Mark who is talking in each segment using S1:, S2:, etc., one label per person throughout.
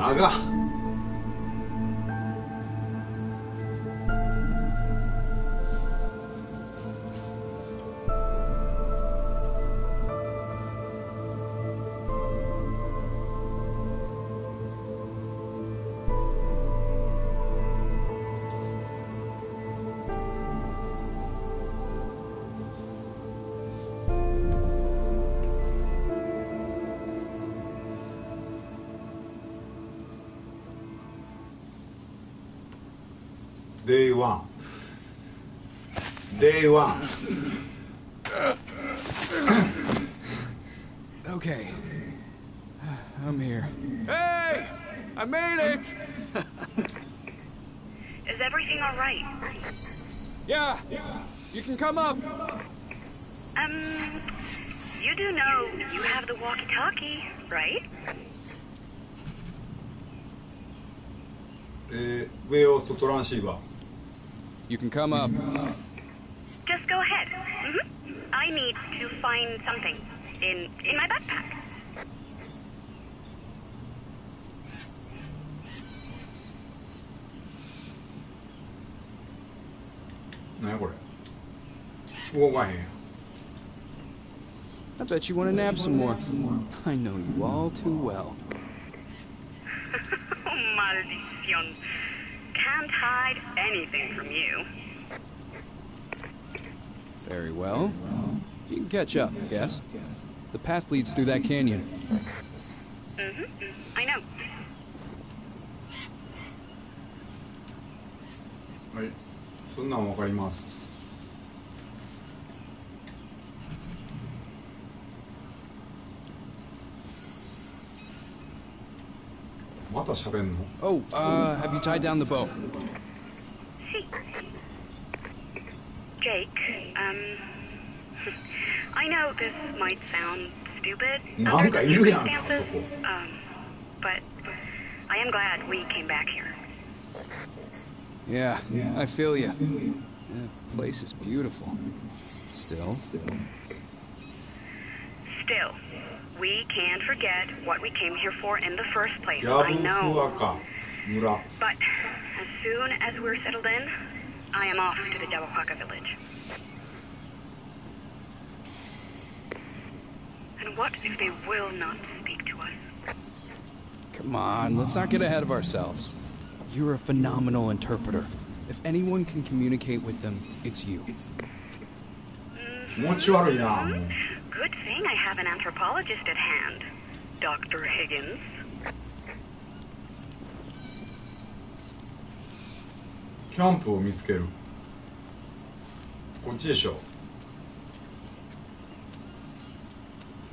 S1: 長っ Day one.
S2: okay. I'm here.
S3: Hey! I made it!
S4: Is everything all right?
S3: Yeah. You can come up.
S4: Um, you do know you have the walkie-talkie, right?
S1: Eh,
S2: you can come up
S4: go ahead. Mm -hmm. I need to find something in in my backpack.
S1: Now what? Well, why?
S2: I bet you want to nap some more. I know you all too well.
S4: oh, maldición. Can't hide anything from you.
S2: Very well. You can catch up, yes? The path leads through that canyon.
S4: Mm-hmm. I know.
S1: Right.
S2: Oh, uh, have you tied down the boat?
S4: Jake, um, I know this might sound stupid. um, but I am glad we came back here.
S2: Yeah, yeah. I feel you. The place is beautiful. Still,
S4: still. Still, we can't forget what we came here for in the first place. I know. But as soon as we're settled in, I am off to the Dewahaka village. And what if they will not speak to us?
S2: Come on, let's not get ahead of ourselves. You're a phenomenal interpreter. If anyone can communicate with them, it's you.
S1: Buongiorno. Hmm,
S4: good thing I have an anthropologist at hand. Dr. Higgins.
S1: キャンプを見つけるこっちでしょ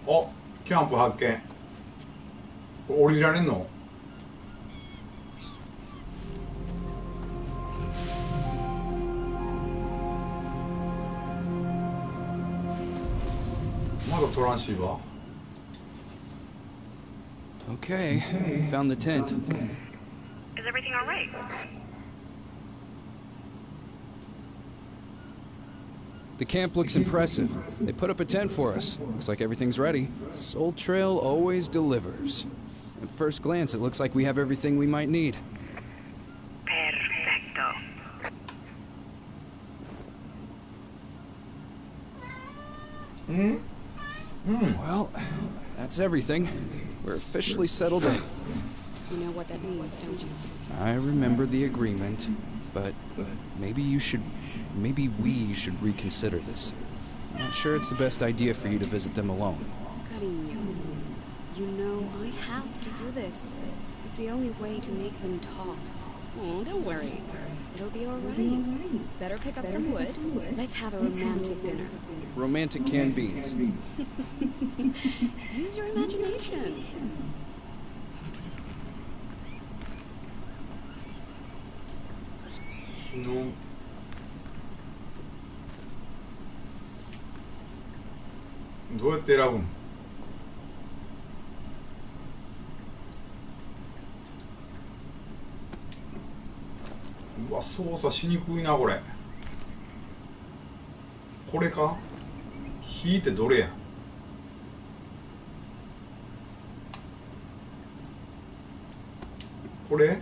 S1: あキャンプ発見降りられんのまだトランシーバー
S2: Okay, found the tent.
S4: Is everything alright?
S2: The camp looks impressive. They put up a tent for us. Looks like everything's ready. Soul Trail always delivers. At first glance, it looks like we have everything we might need.
S4: Perfecto. Mm. Mm.
S2: Well, that's everything. We're officially settled in.
S5: You know what that means, don't you?
S2: I remember the agreement but maybe you should. Maybe we should reconsider this. I'm not sure it's the best idea for you to visit them alone.
S5: Cariño, you know I have to do this. It's the only way to make them talk. Oh, don't worry. It'll be all right. Be all right. Better pick up Better some wood. wood. Let's have a romantic dinner.
S2: Romantic canned beans.
S5: Use your imagination.
S1: Non. Doit t うわ操作しにくいなこれこれか引いてどれやこれ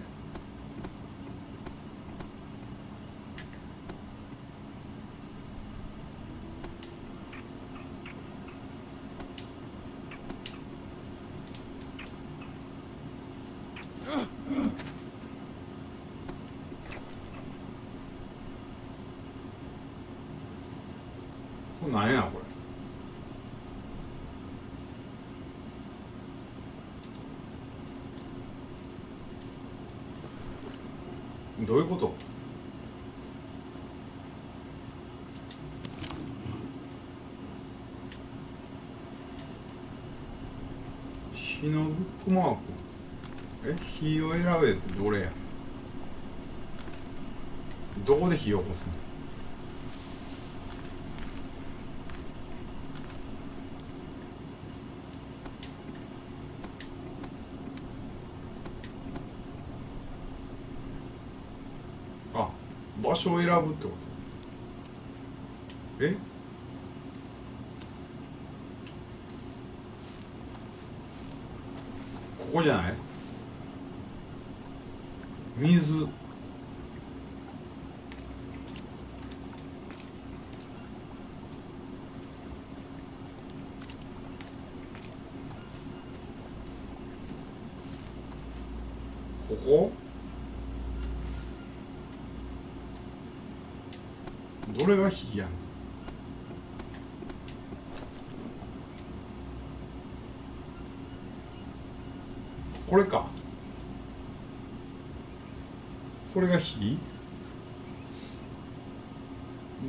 S1: 火を選べってどれやどこで火を起こすの場所を選ぶってことここどれが火やんこれかこれが火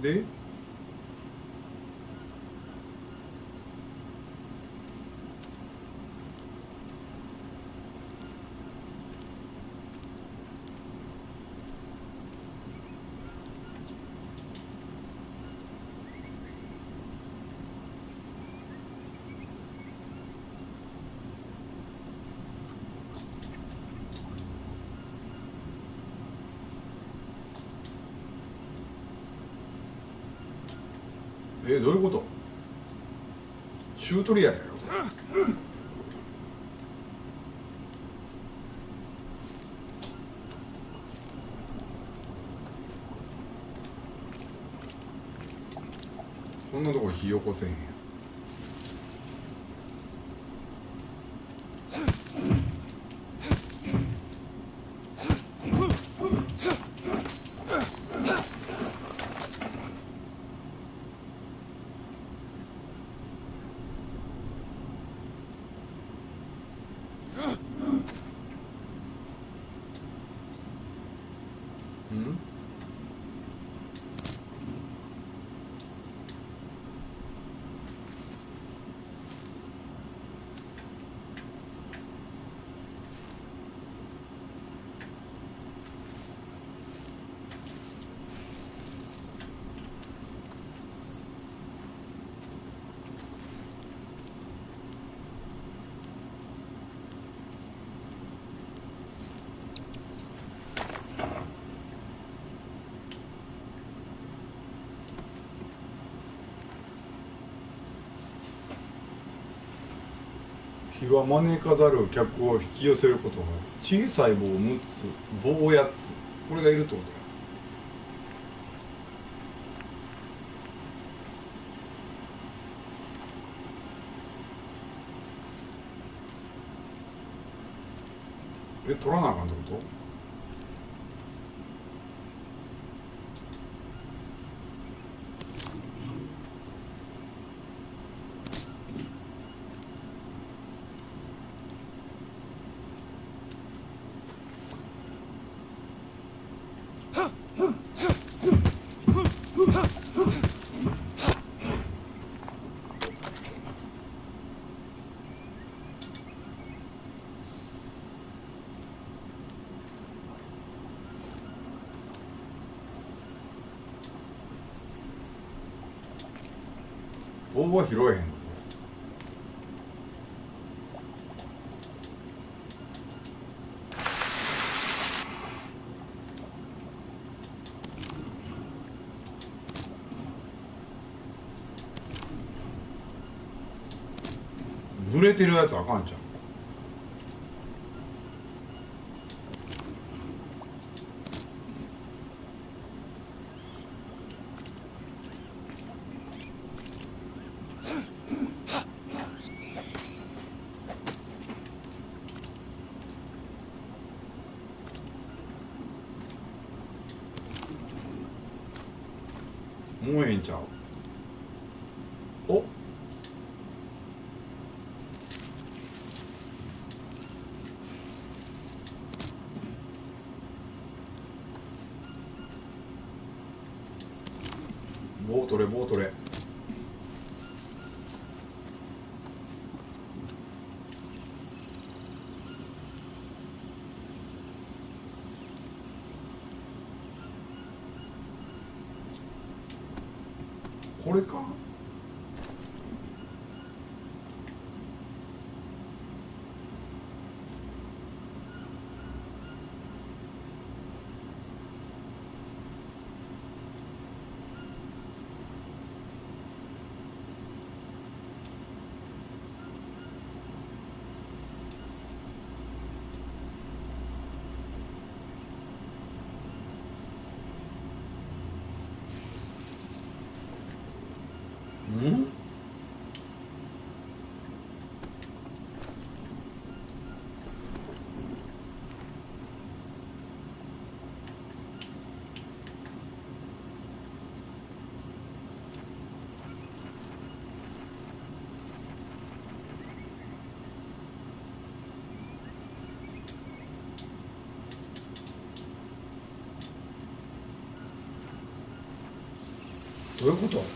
S1: でュートリアルやろこんなとこ火起こせへんは招かざる客を引き寄せることがある小さい棒6つ棒8つこれがいるってことだえ取らなあかんってこと拾えへん濡れてるやつあかんじゃんえんちゃうお棒取れ棒れ público どういうこと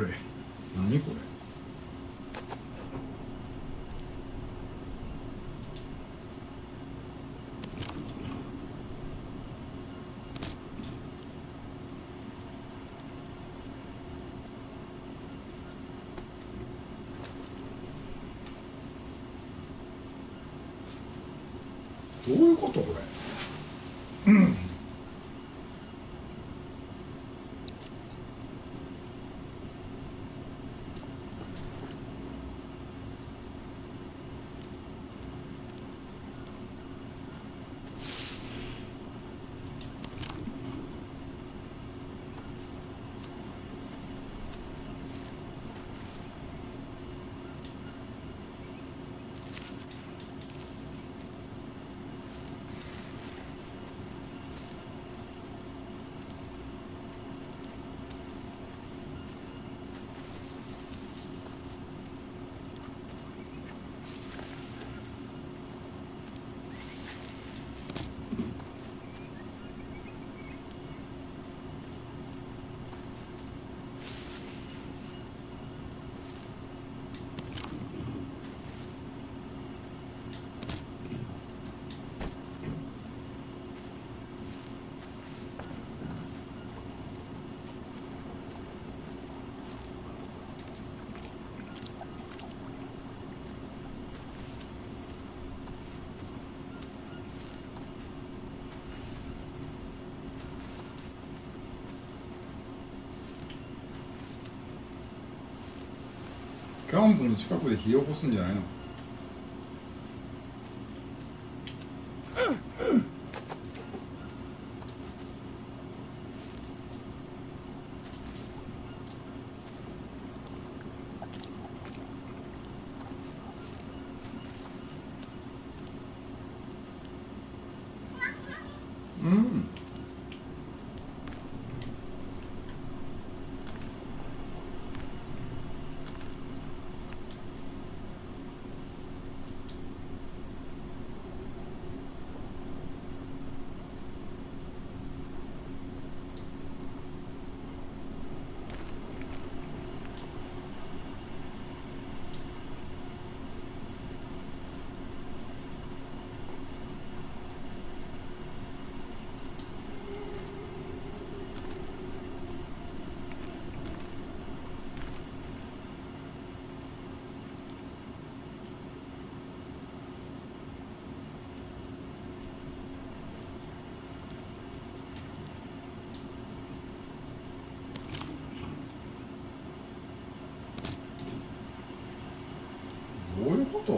S1: これ何これどういうことこれキャンプの近くで火起こすんじゃないの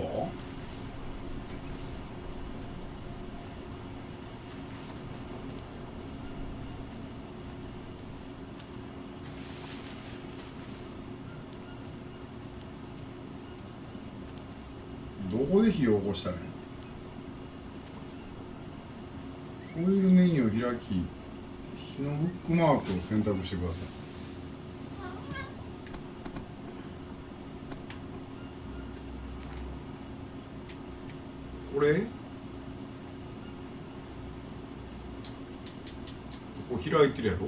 S1: ことどこで火を起こしたねオイルメニューを開き火のフックマークを選択してくださいがってるやろ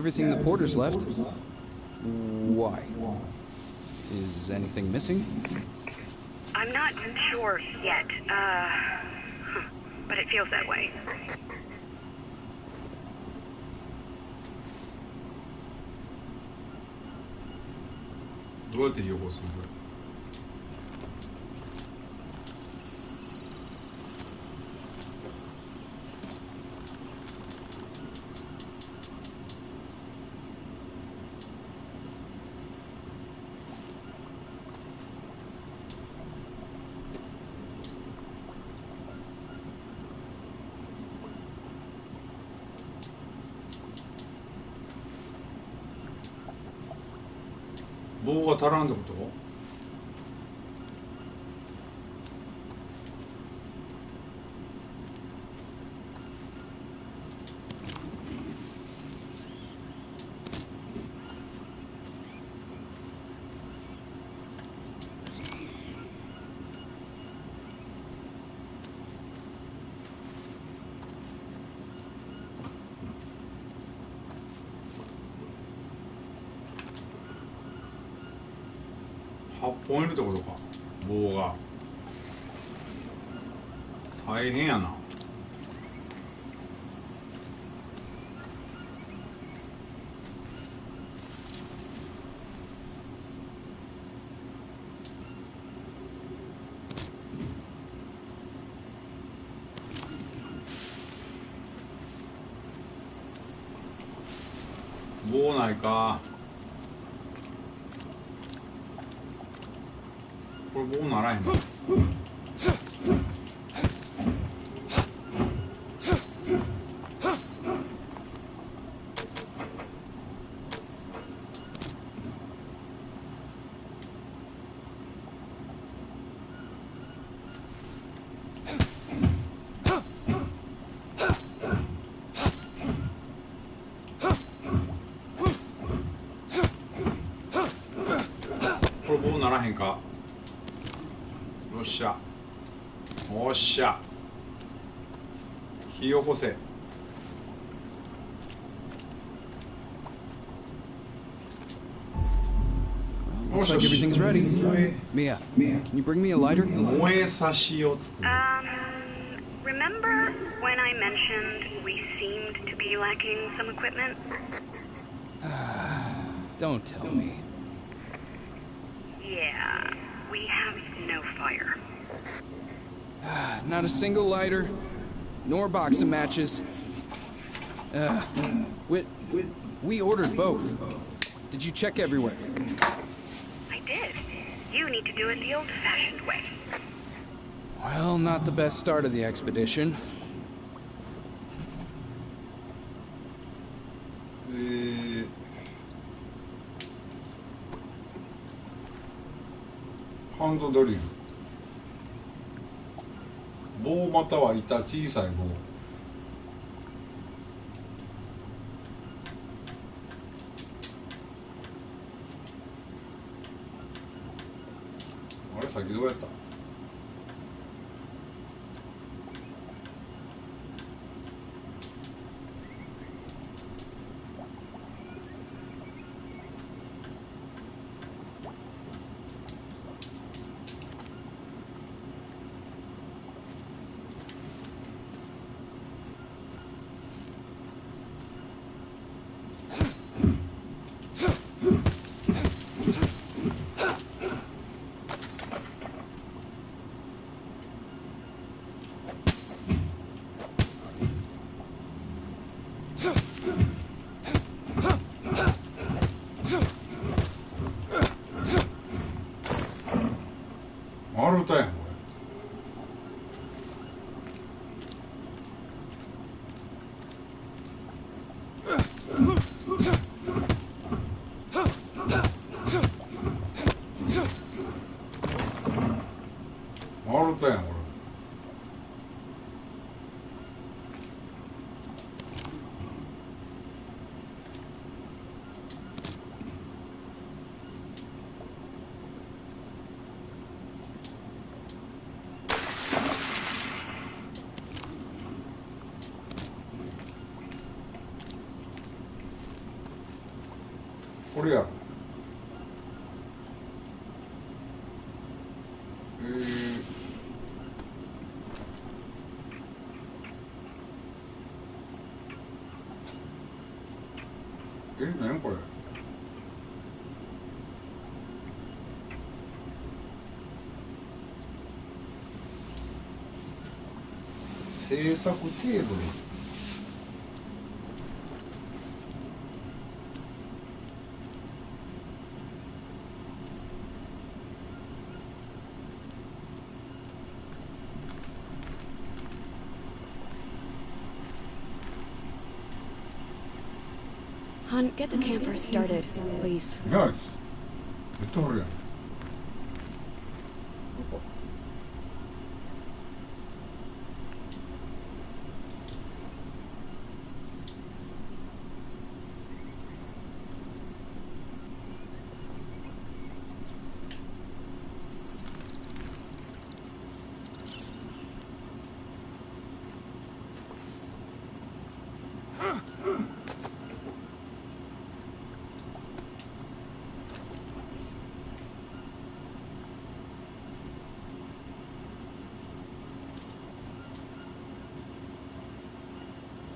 S4: everything
S2: the porter's left. Why? Is anything missing?
S4: I'm not sure yet, uh, but it feels that way.
S1: Двое ты его сюда. 棒が足らんってこえるってことか棒が大変やな変化よっしゃよっしゃ火を起こせ燃え差しを作る。
S4: Um, remember when I mentioned we seemed to be lacking some equipment?
S2: Ah, don't tell me.
S4: Yeah, we have no fire.
S2: Not a single lighter, nor box of matches. Uh, we, we ordered both. Did you check everywhere?
S4: I did. You need to do it the old-fashioned way.
S2: Well, not the best start of the expedition.
S1: Uh, ハンドドリル棒または板小さい棒あれ先どうやった Huh. 何これ制作テーブル
S5: John, get the campfire started, please.
S1: Yes, Victoria,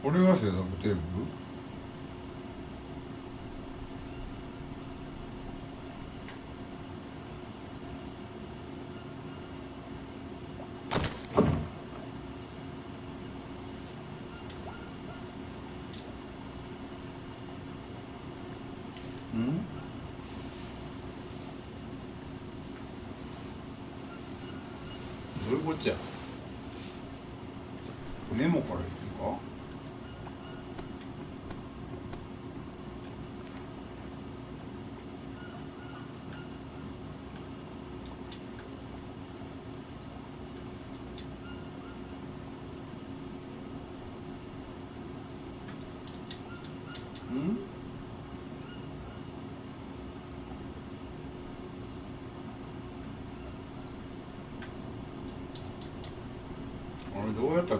S1: これは制作テープ дуэта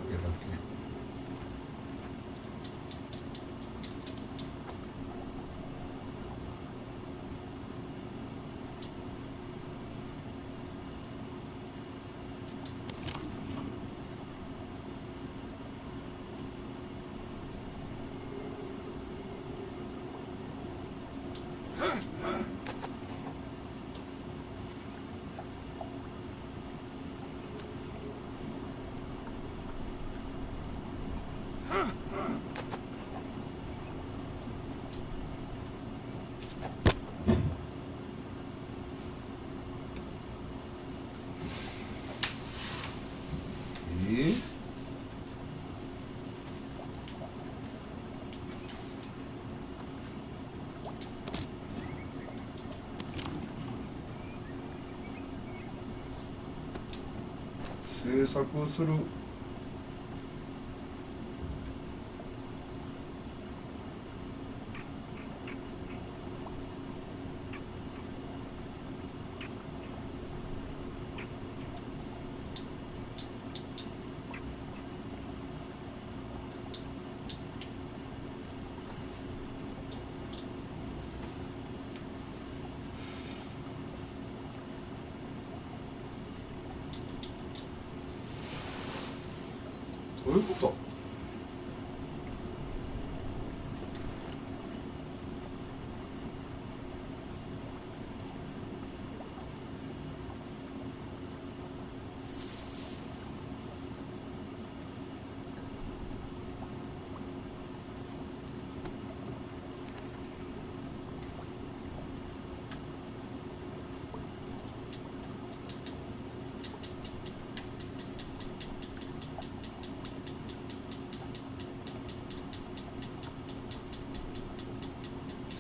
S1: 制作をする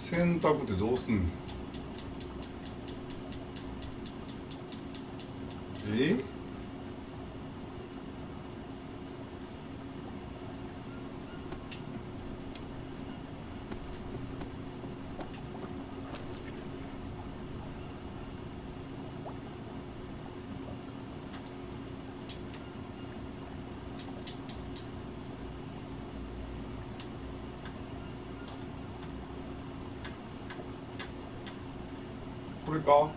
S1: 洗濯ってどうすんの高，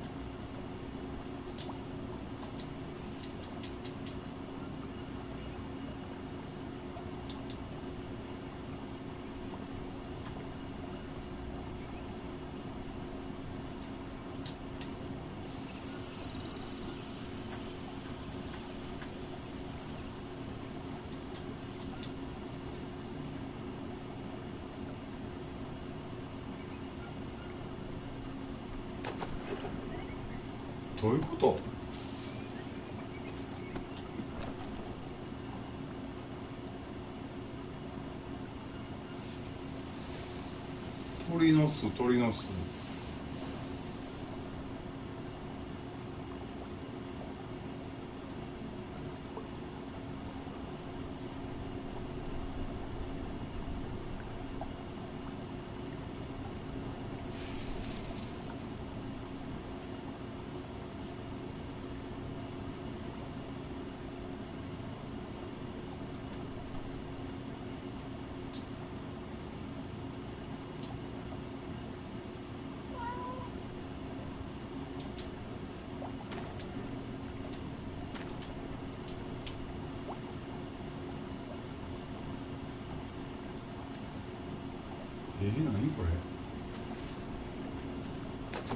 S1: の巣鳥の巣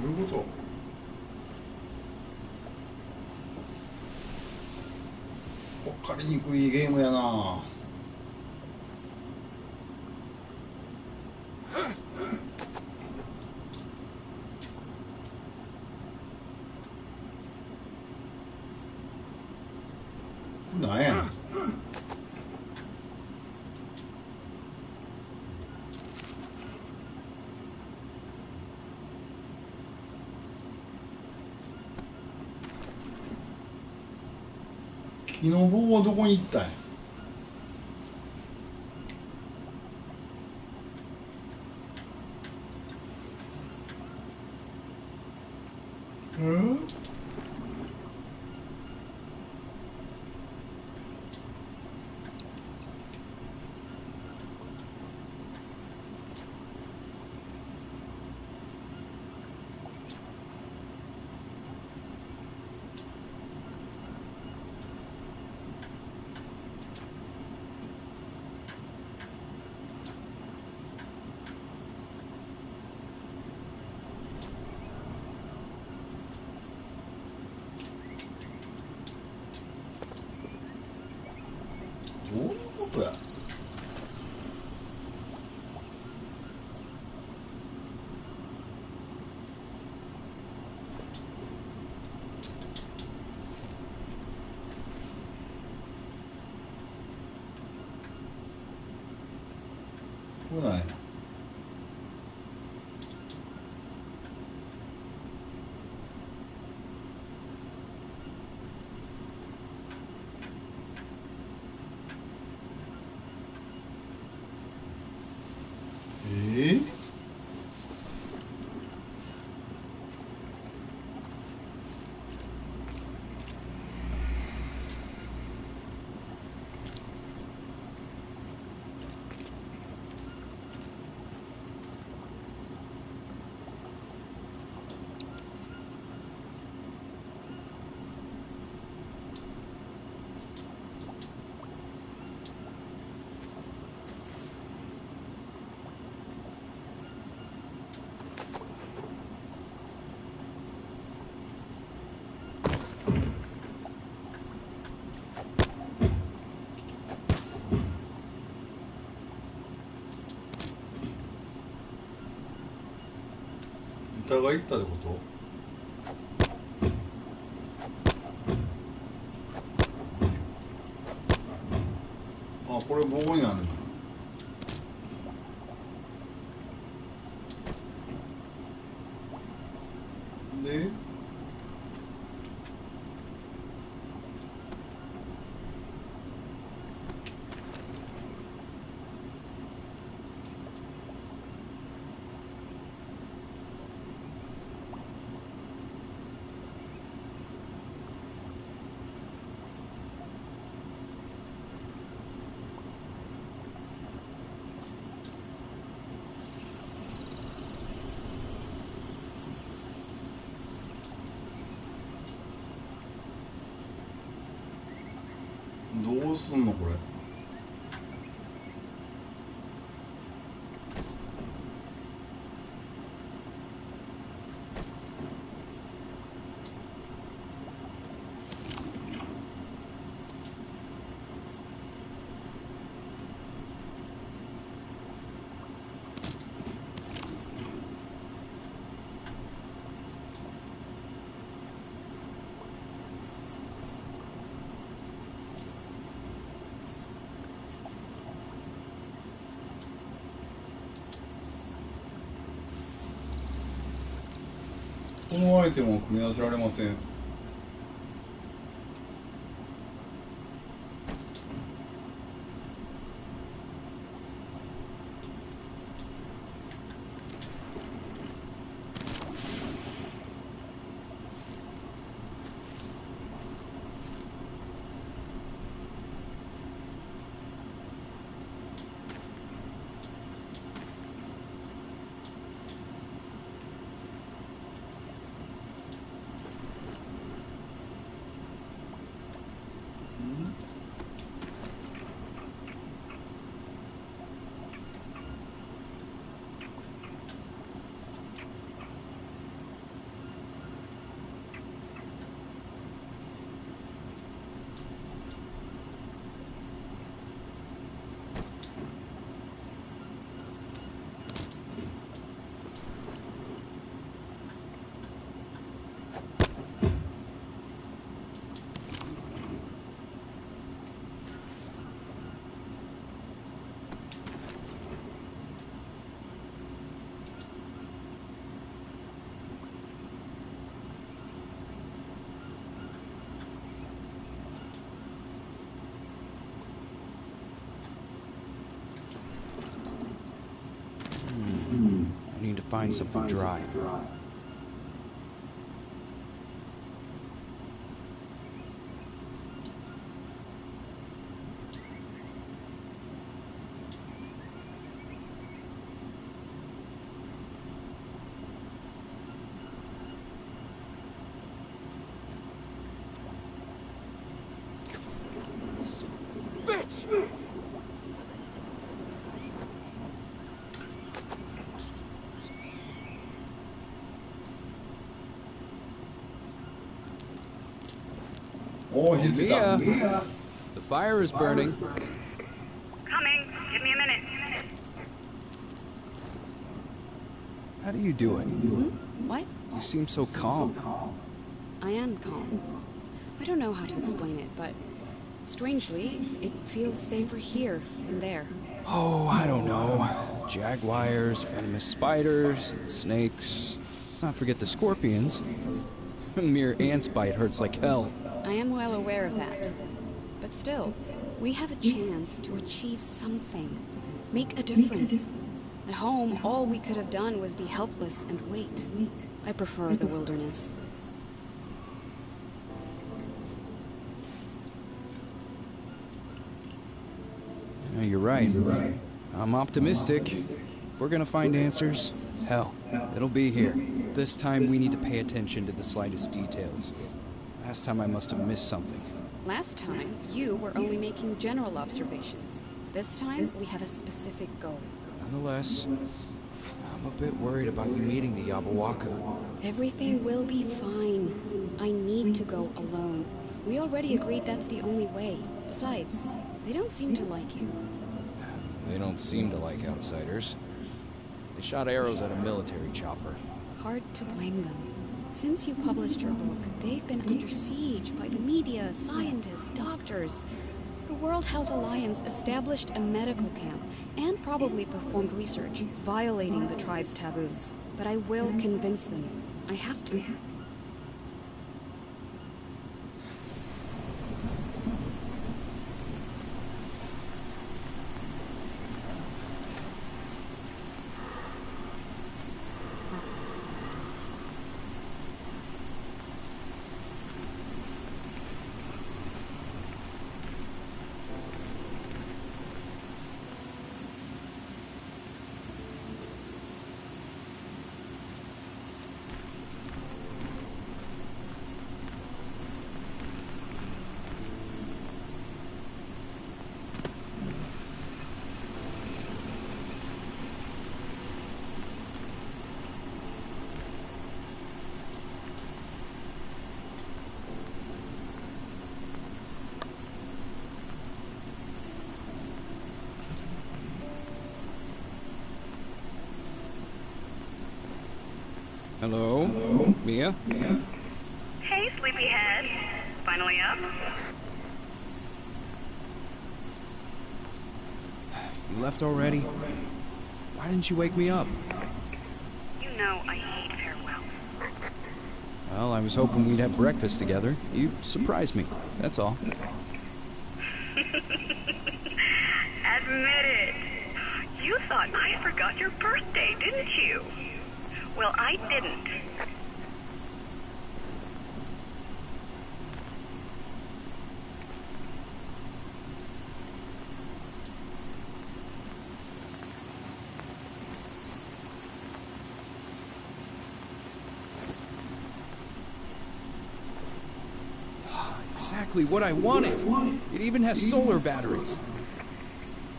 S1: ういうこと分かりにくいゲームやな昨日棒はどこに行ったんやタが行ったってことこれ棒になるすんのこれこのアイテムを組み合わせられません
S2: find something dry. Mia. The fire is burning.
S6: Coming. Give me a minute.
S2: How do you do it? Hmm?
S4: What?
S2: You seem so calm.
S4: I am calm. I don't know how to explain it, but strangely, it feels safer here than there.
S2: Oh, I don't know. Jaguars, venomous spiders, snakes. Let's not forget the scorpions. A mere ant's bite hurts like hell.
S4: I am well aware of that. But still, we have a chance to achieve something, make a difference. At home, all we could have done was be helpless and wait. I prefer the wilderness.
S2: you're right. I'm optimistic. If we're gonna find answers, hell, it'll be here. This time we need to pay attention to the slightest details. Last time I must have missed something.
S4: Last time, you were only making general observations. This time, we have a specific goal.
S2: Nonetheless, I'm a bit worried about you meeting the Yabahuaca.
S4: Everything will be fine. I need to go alone. We already agreed that's the only way. Besides, they don't seem to like you.
S2: They don't seem to like outsiders. They shot arrows at a military chopper.
S4: Hard to blame them. Since you published your book, they've been under siege by the media, scientists, doctors. The World Health Alliance established a medical camp and probably performed research, violating the tribe's taboos. But I will convince them. I have to.
S2: Mia?
S4: Hey, sleepyhead. Finally up?
S2: You left already? Why didn't you wake me up?
S4: You know I hate farewells.
S2: Well, I was hoping we'd have breakfast together. You surprised me, that's all.
S4: Admit it. You thought I forgot your birthday, didn't you? Well, I didn't.
S2: exactly what I wanted. It even has solar batteries.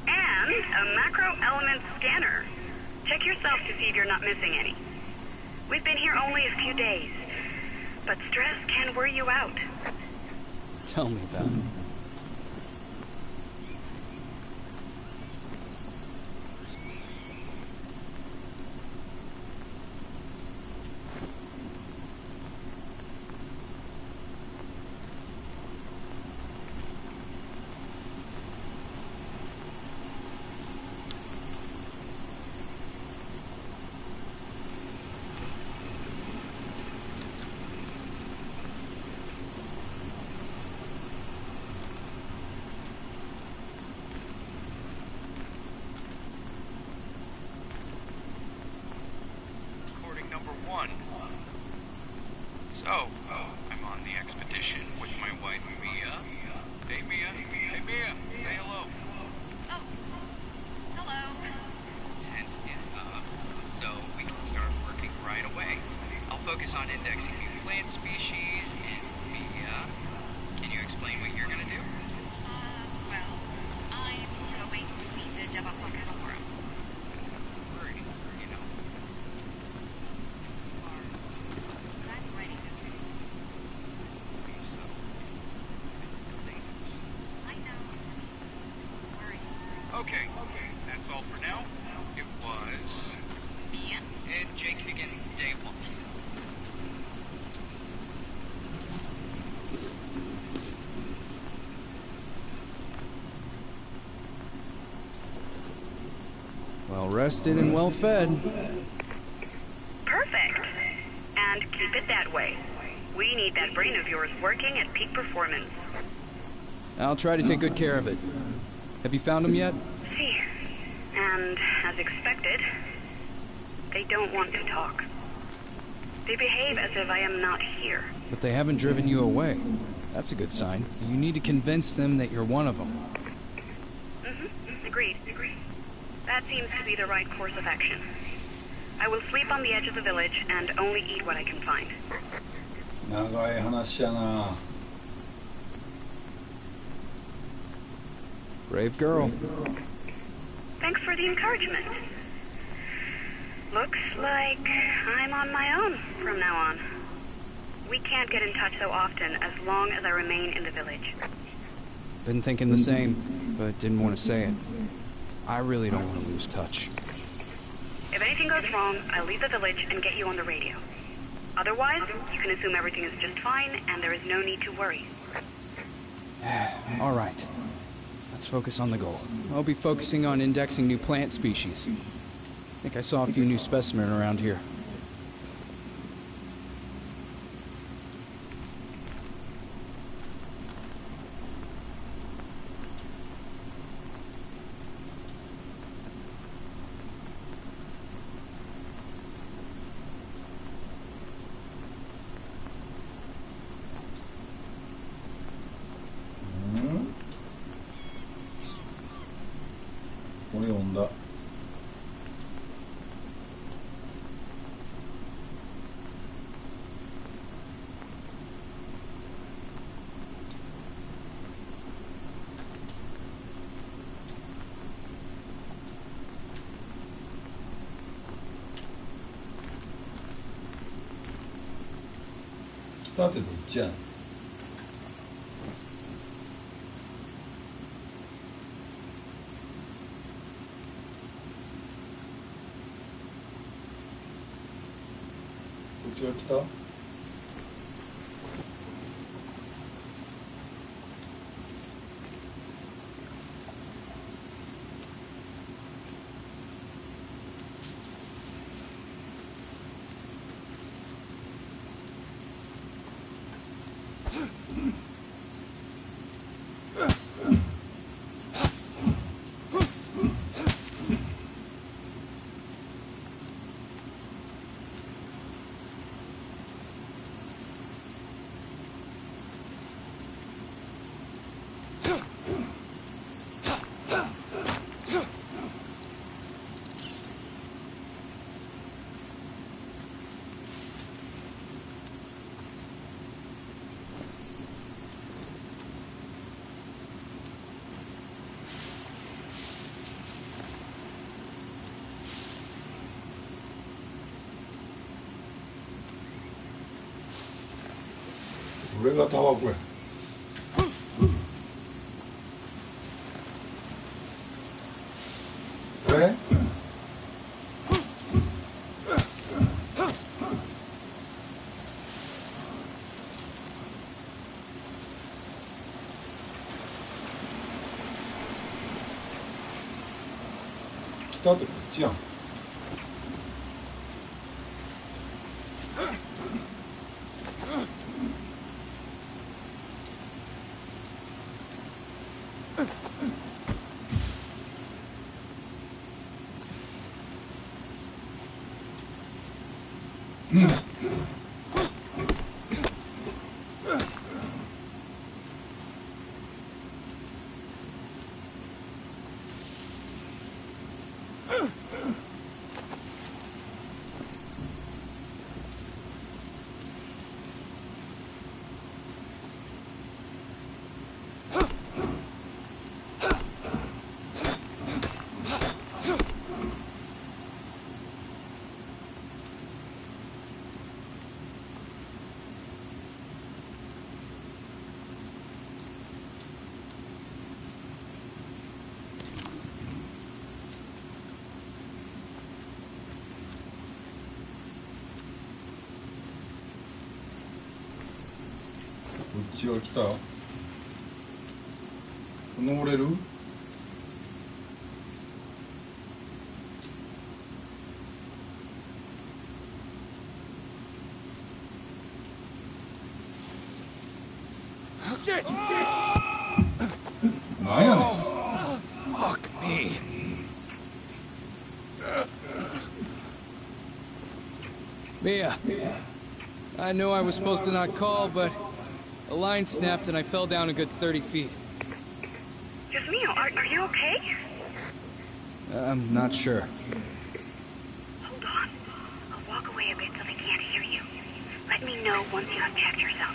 S4: And a macro element scanner. Check yourself to see if you're not missing any. We've been here only a few days, but stress can wear you out.
S2: Tell me about it.
S7: Okay, that's all for now. It was
S4: me
S7: and Jake Higgins day one.
S2: Well rested and well fed.
S4: Perfect. And keep it that way. We need that brain of yours working at peak performance.
S2: I'll try to take good care of it. Have you found him yet?
S4: and as expected, they don't want to talk. They behave as if I am not here.
S2: But they haven't driven you away. That's a good sign. You need to convince them that you're one of them.
S4: Mm-hmm. Agreed. Agreed. That seems to be the right course of action. I will sleep on the edge of the village and only eat what I can find.
S1: 나가의 하나씨잖아.
S2: Brave girl. Brave girl.
S4: Thanks for the encouragement. Looks like I'm on my own from now on. We can't get in touch so often as long as I remain in the village.
S2: Been thinking the same, but didn't want to say it. I really don't want to lose touch.
S4: If anything goes wrong, I'll leave the village and get you on the radio. Otherwise, you can assume everything is just fine and there is no need to worry.
S2: All right. Let's focus on the goal. I'll be focusing on indexing new plant species. I think I saw a few new specimen around here.
S1: 下ってどっちやんこっちは北これがタバコやえ来たっこっちやん違う来た登れるなんやねん
S2: Fuck me. Mia, I knew I was supposed to not call, but the line snapped and I fell down a good 30 feet.
S4: Yasmino, are, are you okay?
S2: I'm not sure.
S4: Hold on. I'll walk away a bit so they can't hear you. Let me know once you unpack yourself.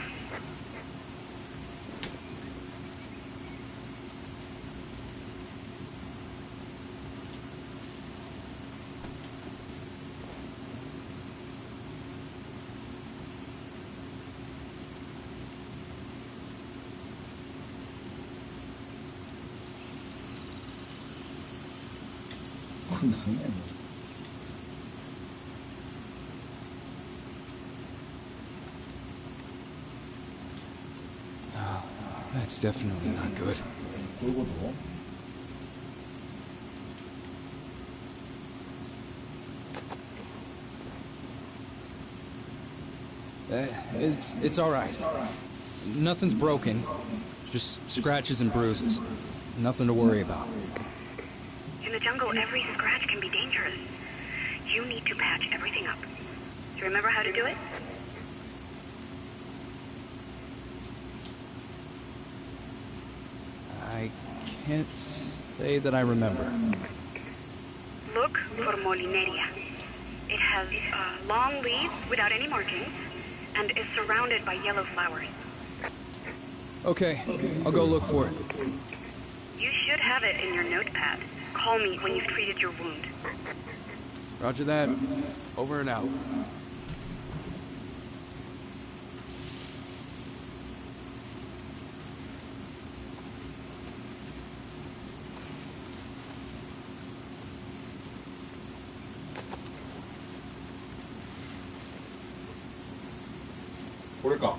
S2: definitely not good. Uh, it's it's all right. Nothing's broken. Just scratches and bruises. Nothing to worry about.
S4: In the jungle, every scratch can be dangerous. You need to patch everything up. Do you remember how to do it?
S2: Can't say that I remember.
S4: Look for Molineria. It has uh, long leaves without any markings and is surrounded by yellow flowers.
S2: Okay, I'll go look for it.
S4: You should have it in your notepad. Call me when you've treated your wound.
S2: Roger that. Over and out.
S1: これか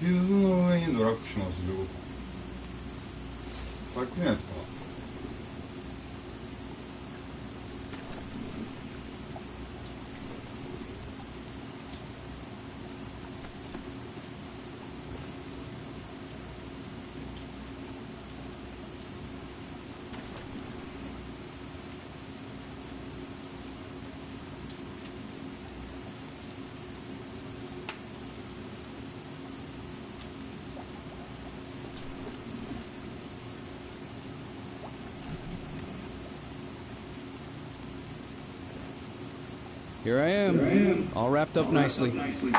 S1: 傷の上にドラッグしますよ柵には Here I am.
S2: Here I am. All wrapped up nicely.
S4: Wrapped
S2: up nicely.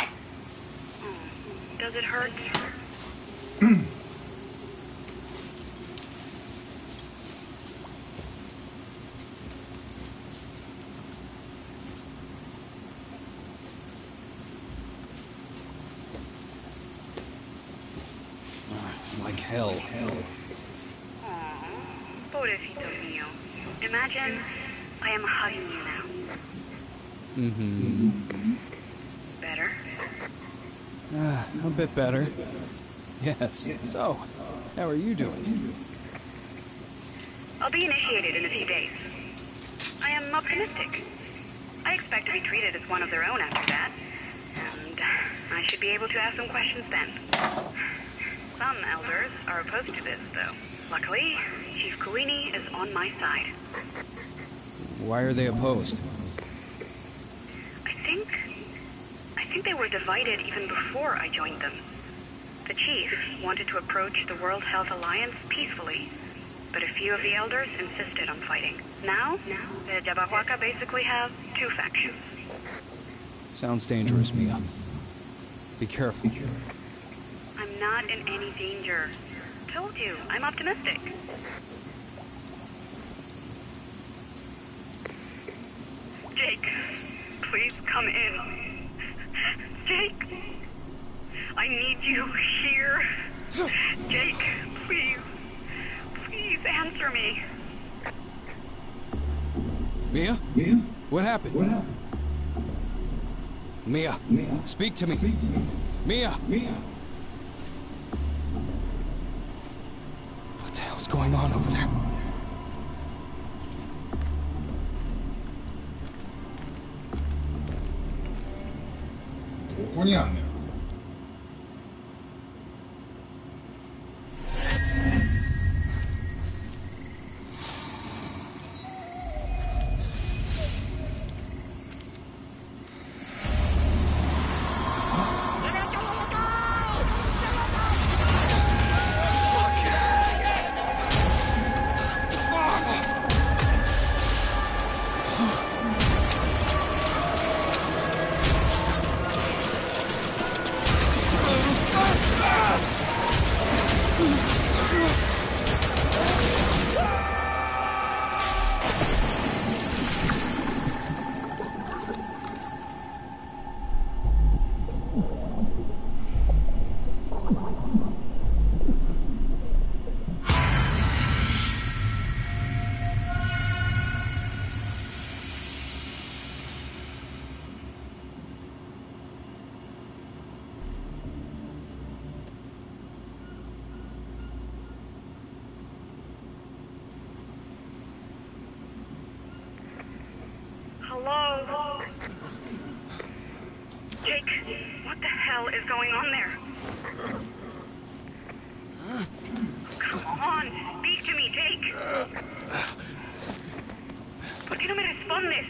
S2: bit better. Yes. So, how are you doing?
S4: I'll be initiated in a few days. I am optimistic. I expect to be treated as one of their own after that, and I should be able to ask some questions then. Some elders are opposed to this, though. Luckily, Chief Kalini is on my side.
S2: Why are they opposed?
S4: I think... I think they were divided even before I joined them wanted to approach the World Health Alliance peacefully, but a few of the elders insisted on fighting. Now, the Yabahuaca basically have two factions.
S2: Sounds dangerous, Mia. Be careful.
S4: I'm not in any danger. Told you, I'm optimistic. Jake, please come in. Jake, I need you here. Jake, please. Please answer me.
S2: Mia? Mia? What happened? What happened? Mia. Mia. Speak to me. Speak to me. Mia. Mia. What the hell's going on over there?
S4: What Jake, what the hell is going on there? Come on, speak to me, Jake. ¿Por qué no me respondes?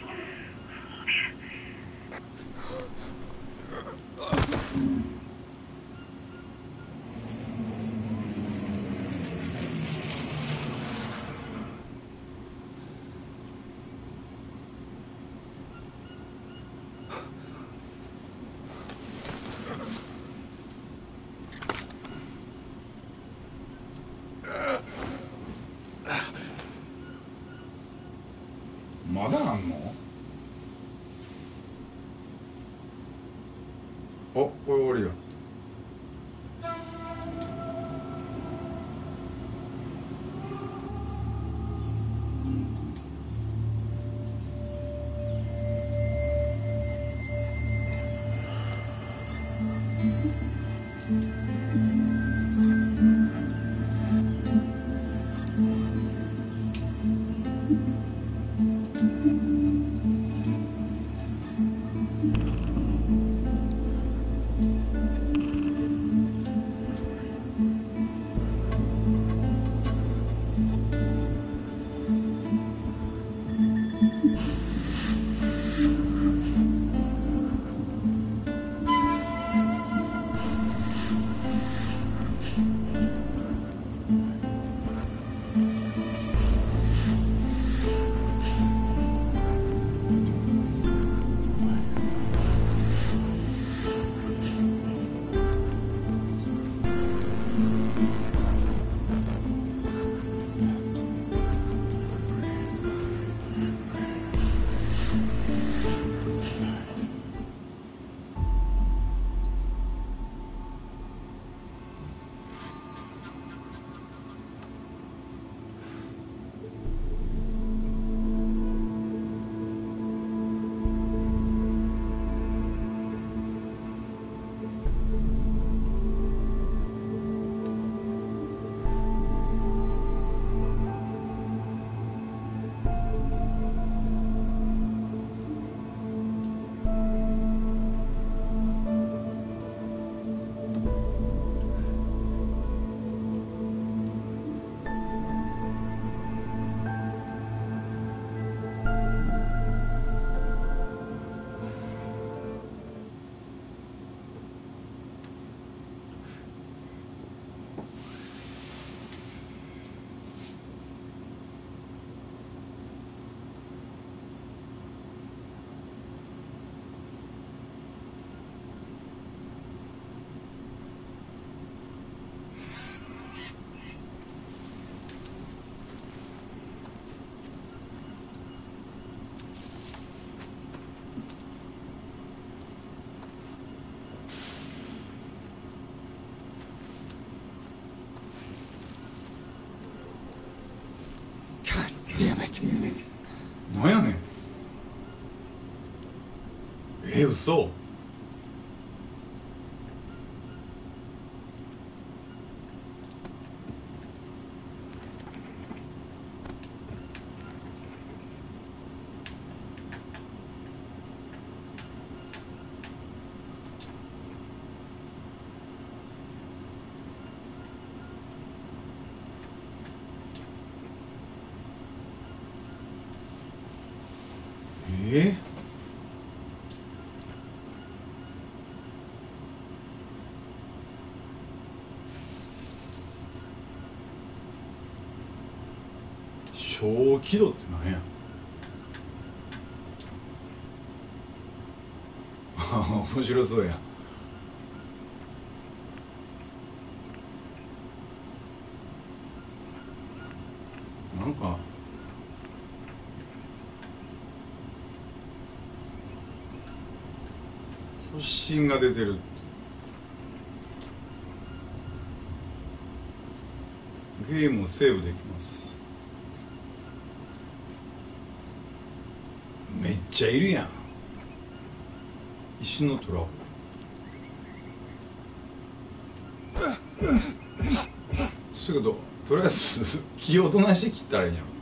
S1: eu sou? 小気度って何や 面白そうやなんか発疹が出てるゲームをセーブできますちゃいるやん石の虎そうけどとりあえず気をどないして切ったらいいんやろ